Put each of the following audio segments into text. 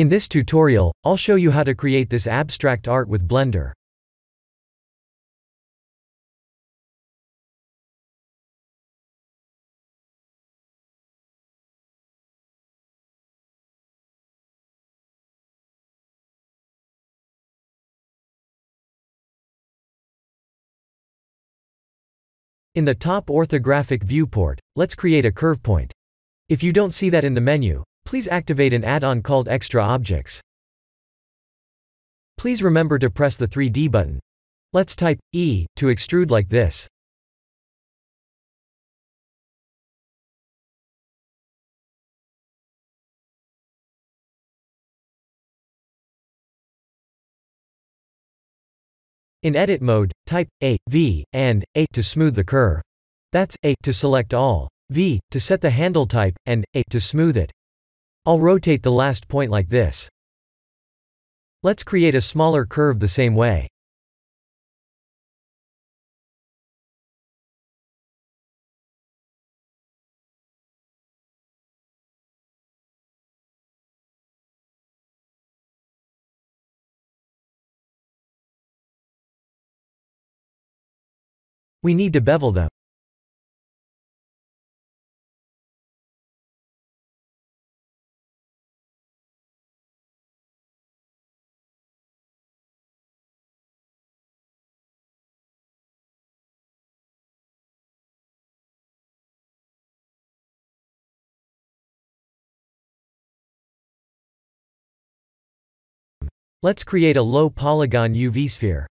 In this tutorial, I'll show you how to create this abstract art with Blender. In the top orthographic viewport, let's create a curve point. If you don't see that in the menu, please activate an add-on called Extra Objects. Please remember to press the 3D button. Let's type E to extrude like this. In edit mode, type A, V, and A to smooth the curve. That's A to select all, V to set the handle type, and A to smooth it. I'll rotate the last point like this. Let's create a smaller curve the same way. We need to bevel them. Let's create a low polygon UV sphere.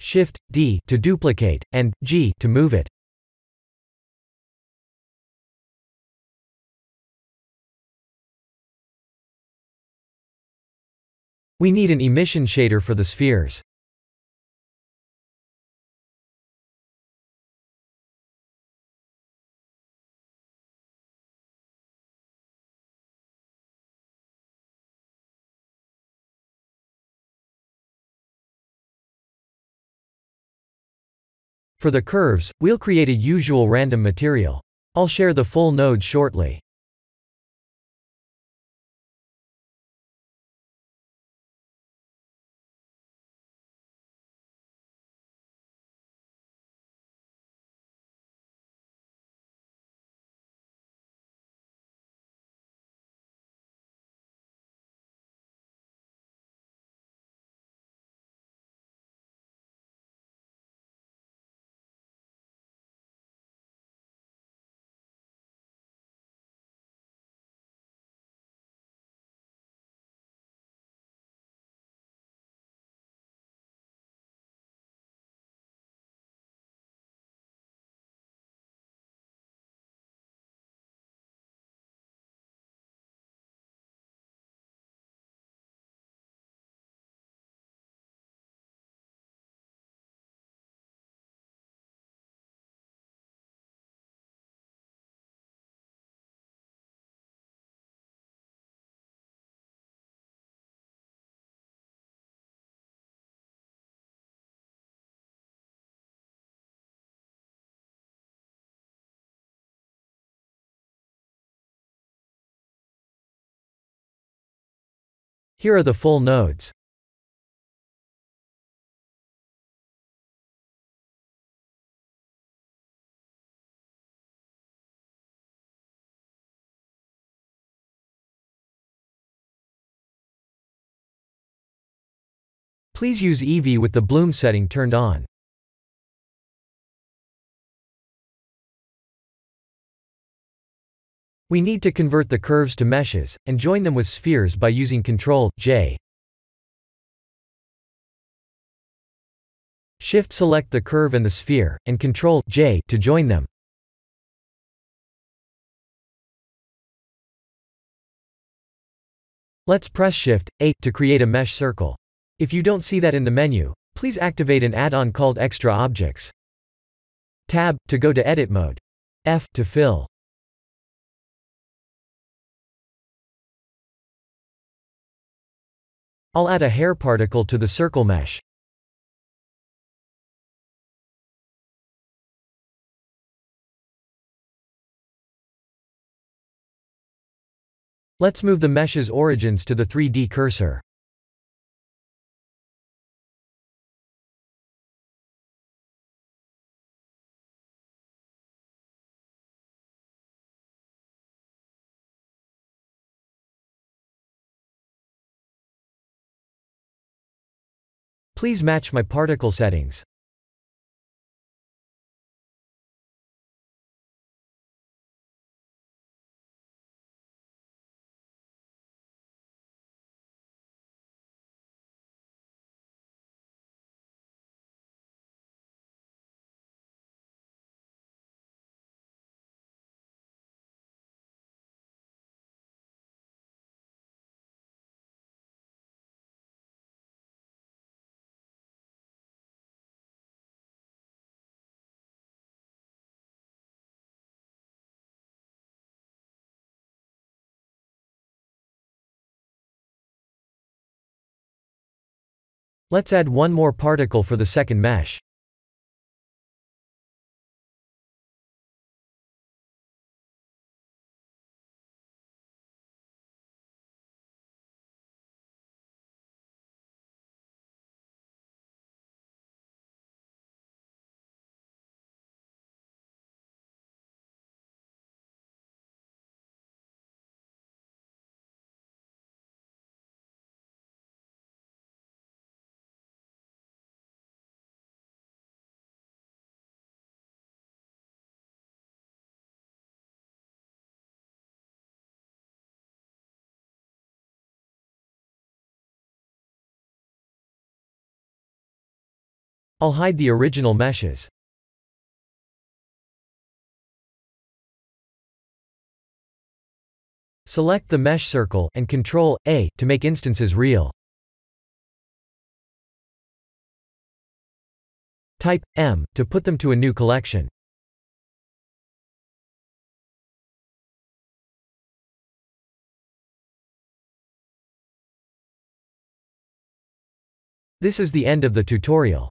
Shift D to duplicate, and G to move it. We need an emission shader for the spheres. For the curves, we'll create a usual random material. I'll share the full node shortly. Here are the full nodes. Please use Eevee with the bloom setting turned on. We need to convert the curves to meshes, and join them with spheres by using Ctrl J. Shift select the curve and the sphere, and Ctrl J to join them. Let's press Shift A to create a mesh circle. If you don't see that in the menu, Please activate an add-on called Extra Objects. Tab, to go to edit mode. F, to fill. I'll add a hair particle to the circle mesh. Let's move the mesh's origins to the 3D cursor. Please match my particle settings. Let's add one more particle for the second mesh. I'll hide the original meshes. Select the mesh circle, and Ctrl A, to make instances real. Type M, to put them to a new collection. This is the end of the tutorial.